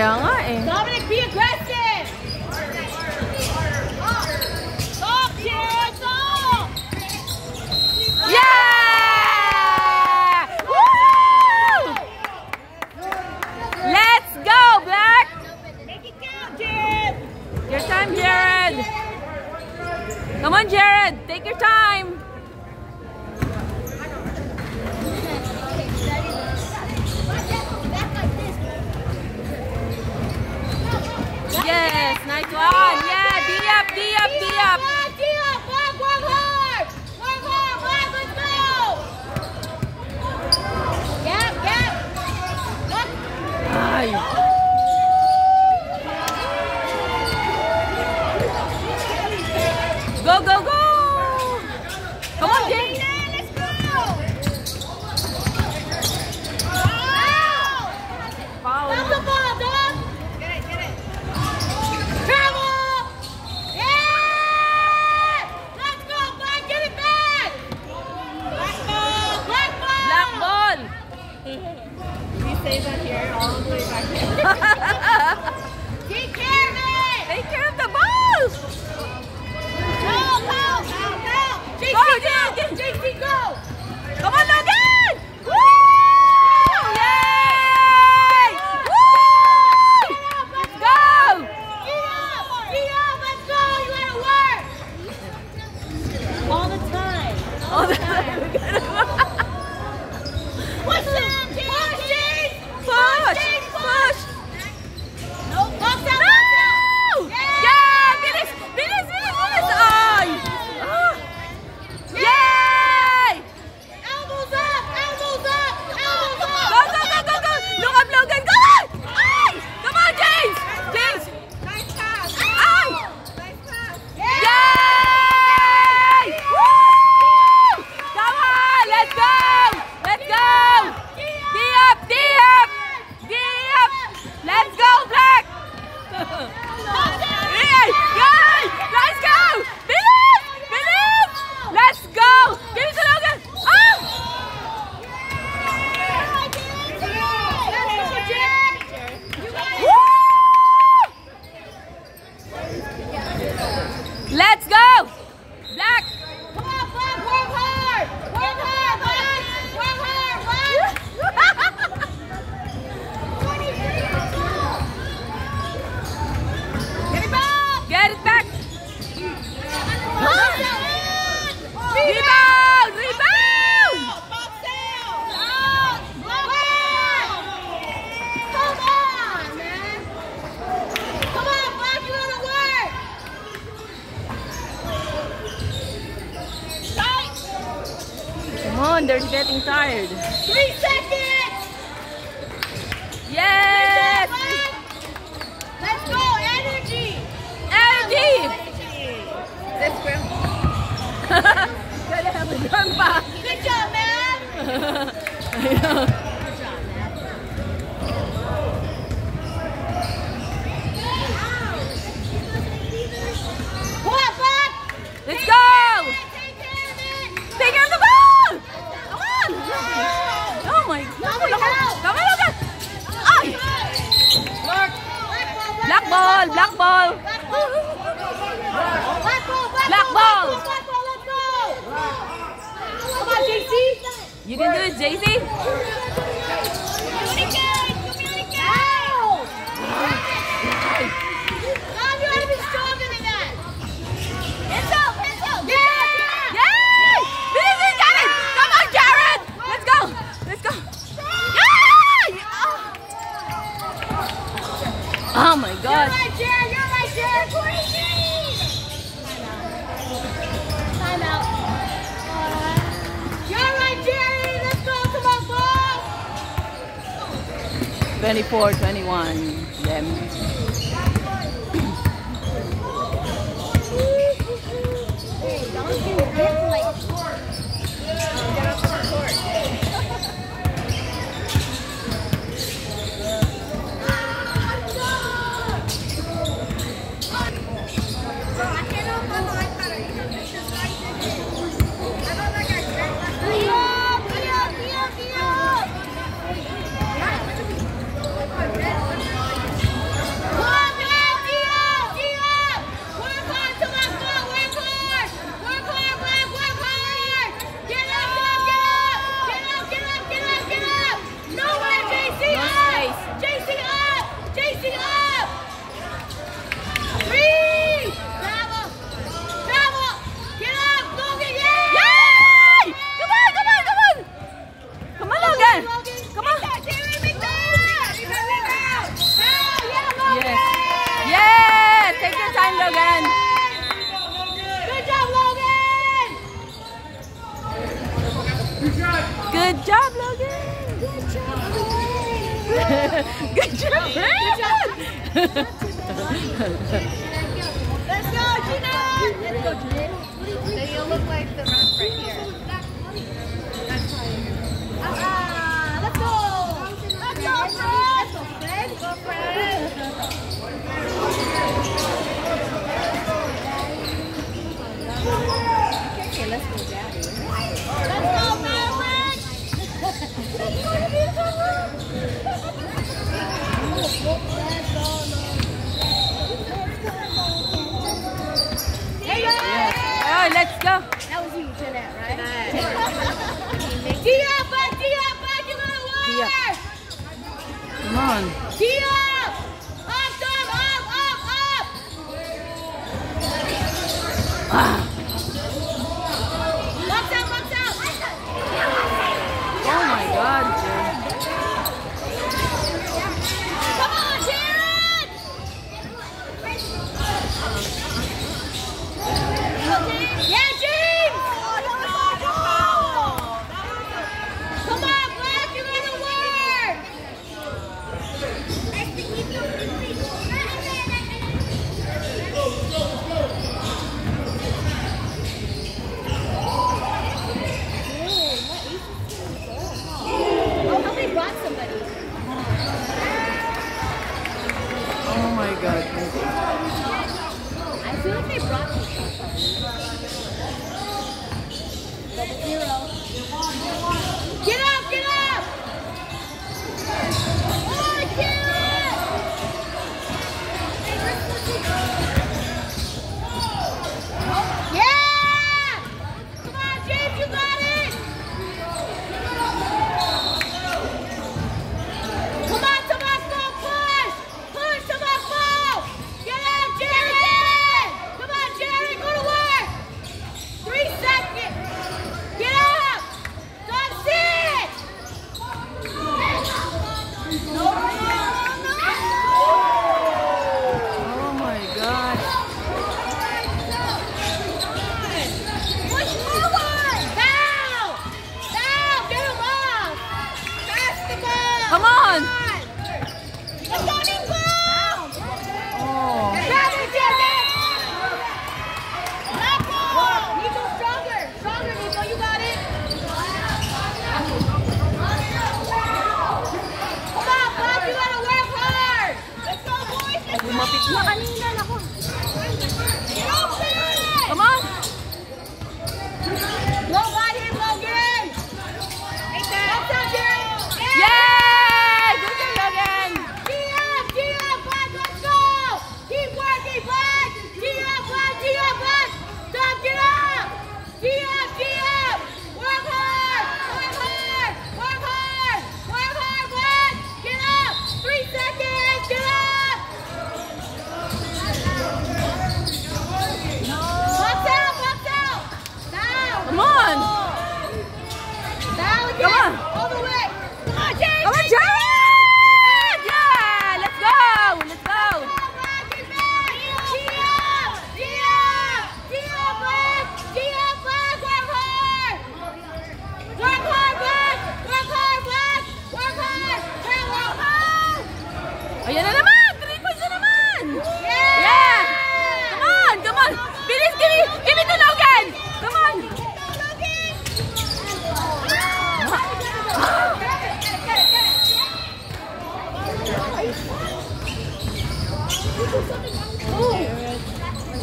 sayang ah eh. Go, go, go! yeah 421 them. Good job, Good job. Let's go, Gina! Let's go, Gina. Look like the right here. Let's go! Let's go, Fred! Fred! Fred! Okay, let's go, Daddy. Let's go, Maverick! Come on. Dia.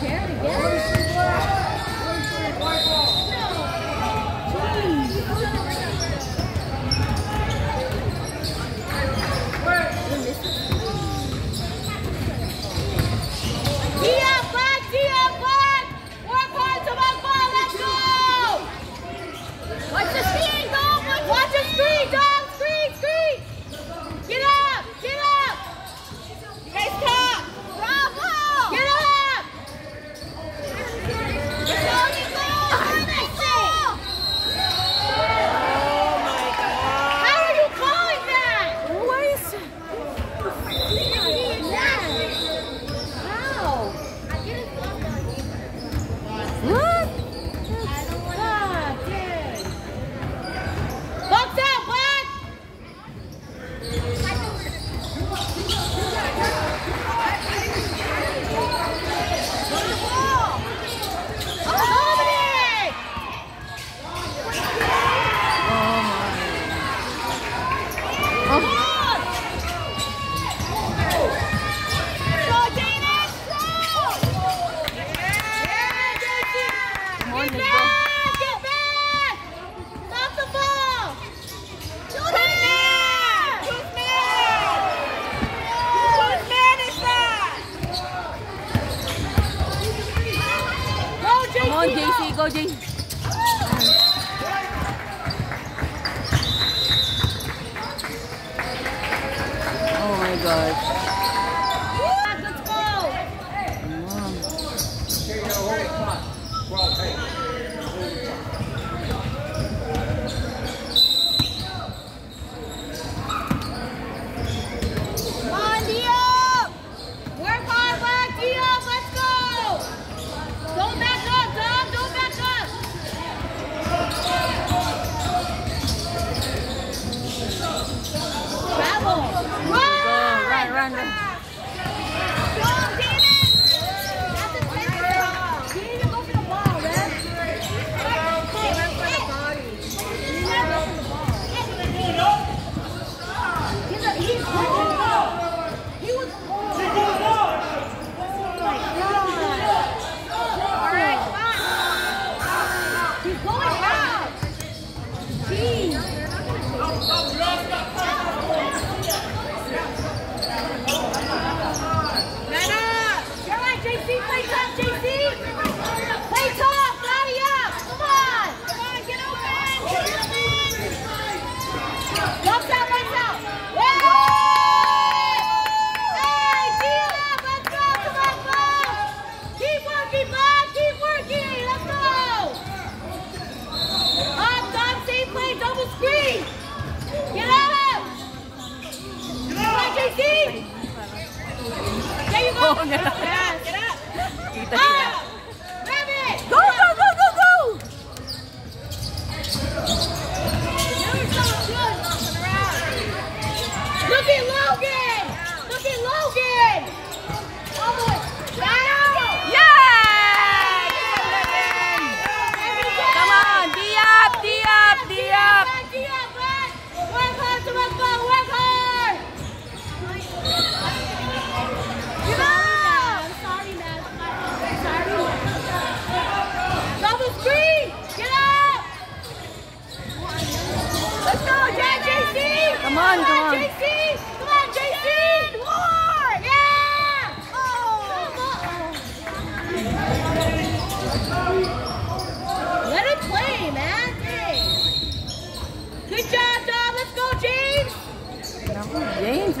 Dia, subscribe.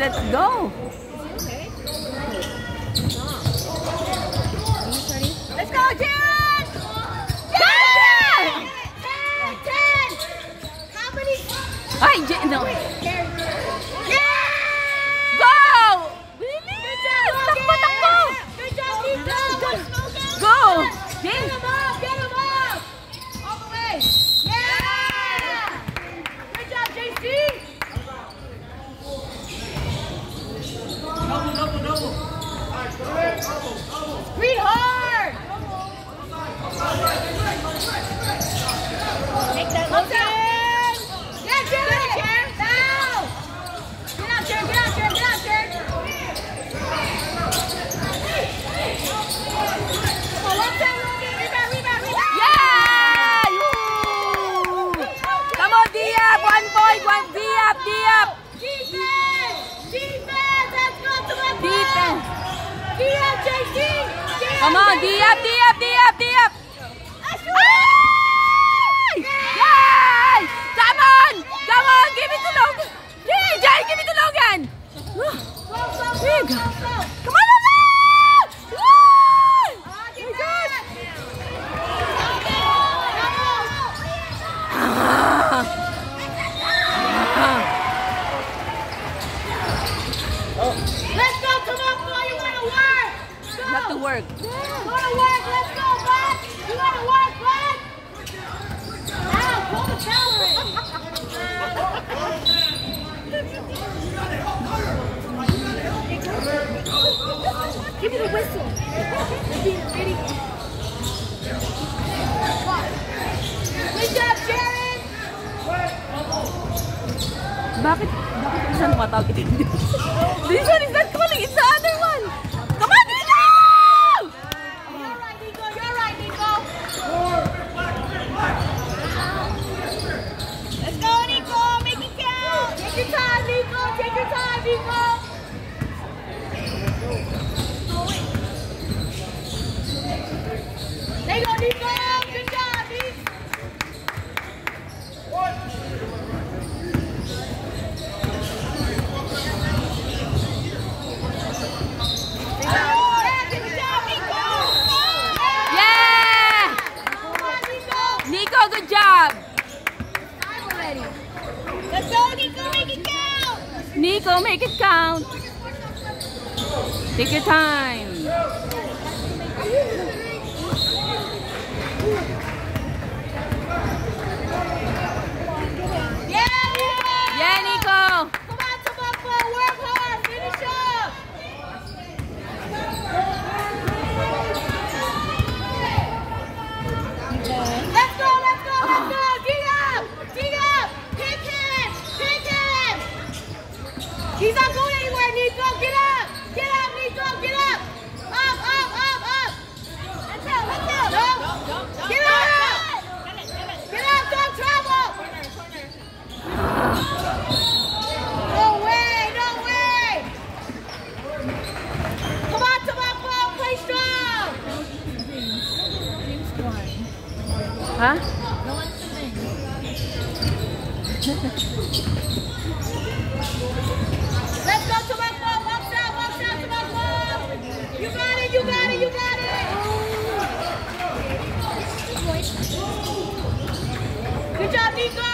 let's go. Let's go, Jen! Jen! Jen! Jen! How many? I, Jen, no. on, come on, boy. You want to work. Go. You have to work. Yeah. To work. Let's go, bud. You want to work, bud. Now, pull the calorie. Give me the whistle. It's being Bakit? Bakit isang tumatawag? This one Lisa! Huh? No one's. Let's go to my ball. Walks out, walks out to my ball. You got it, you got it, you got it. Good job, Nico.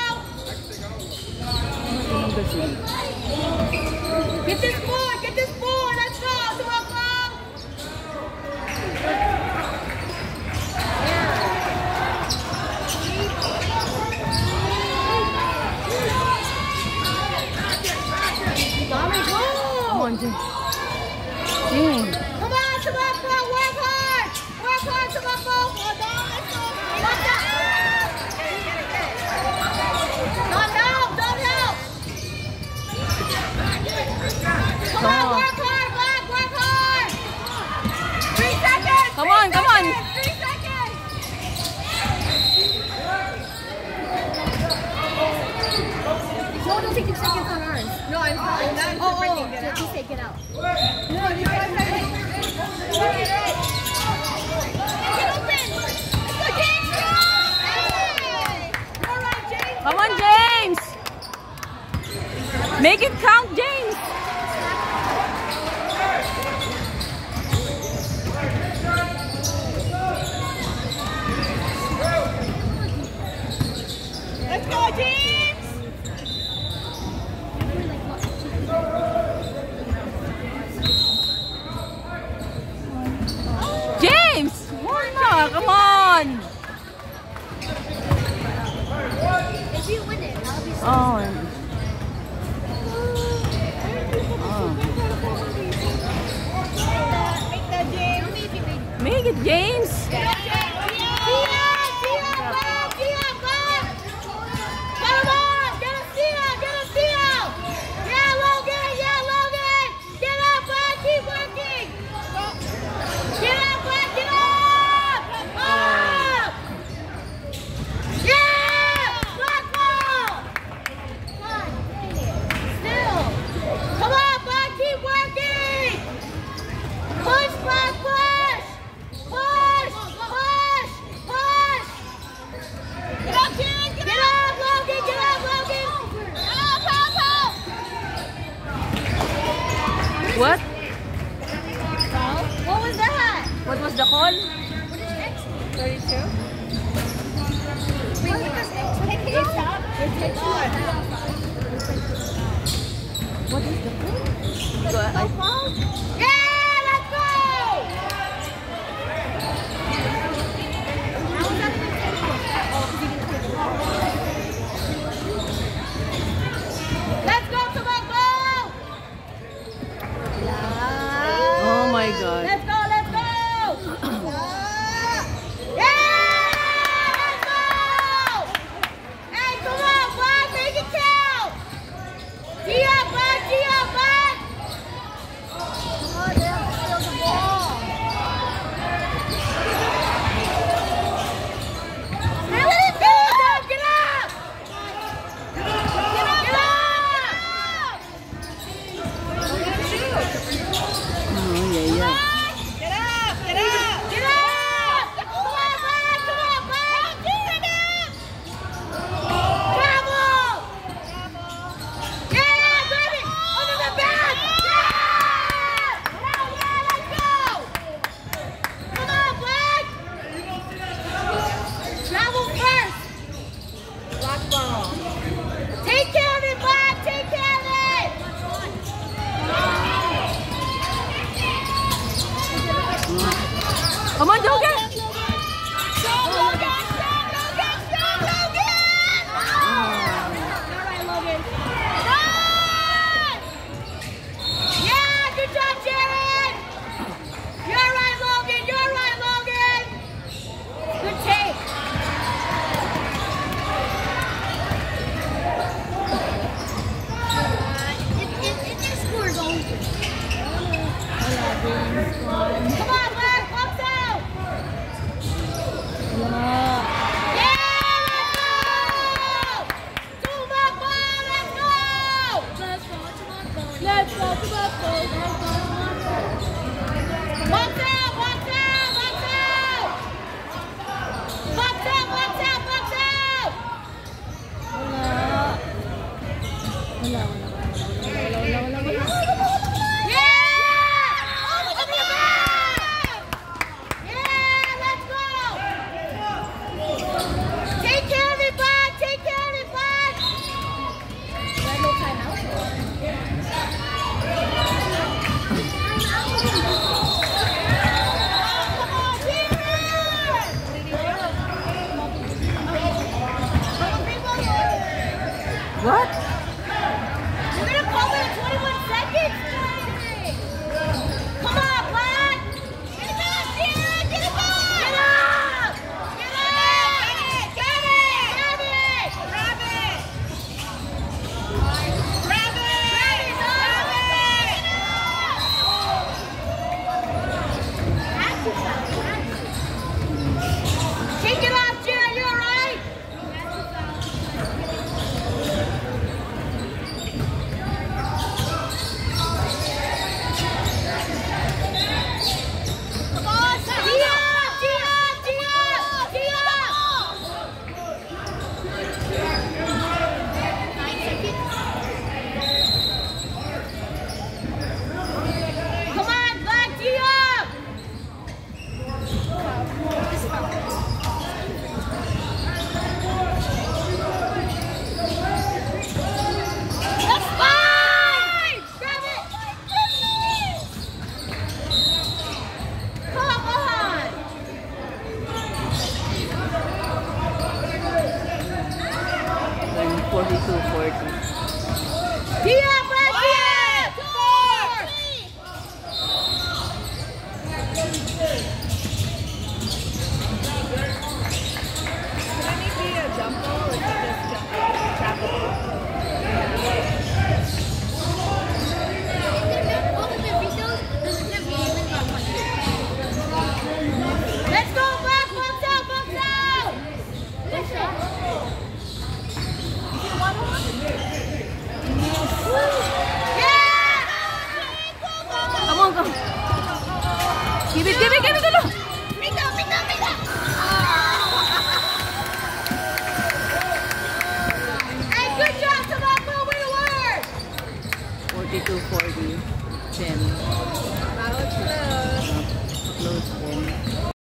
Get this Oh, oh, oh. Just take it out. No, What is the food? What is so far?